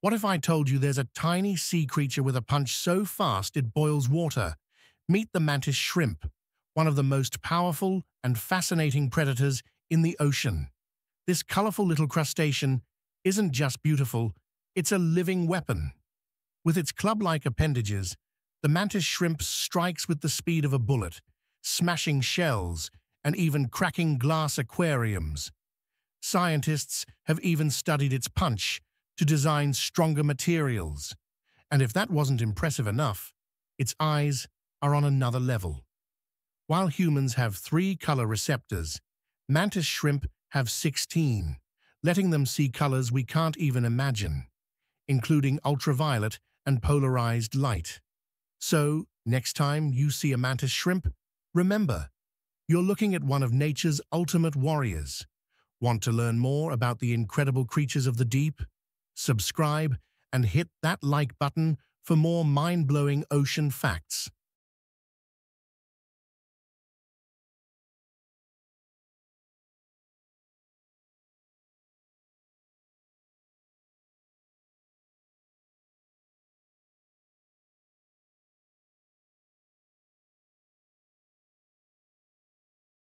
What if I told you there's a tiny sea creature with a punch so fast it boils water? Meet the mantis shrimp, one of the most powerful and fascinating predators in the ocean. This colorful little crustacean isn't just beautiful, it's a living weapon. With its club-like appendages, the mantis shrimp strikes with the speed of a bullet, smashing shells and even cracking glass aquariums. Scientists have even studied its punch to design stronger materials. And if that wasn't impressive enough, its eyes are on another level. While humans have three color receptors, mantis shrimp have 16, letting them see colors we can't even imagine, including ultraviolet and polarized light. So, next time you see a mantis shrimp, remember, you're looking at one of nature's ultimate warriors. Want to learn more about the incredible creatures of the deep? Subscribe, and hit that like button for more mind-blowing ocean facts.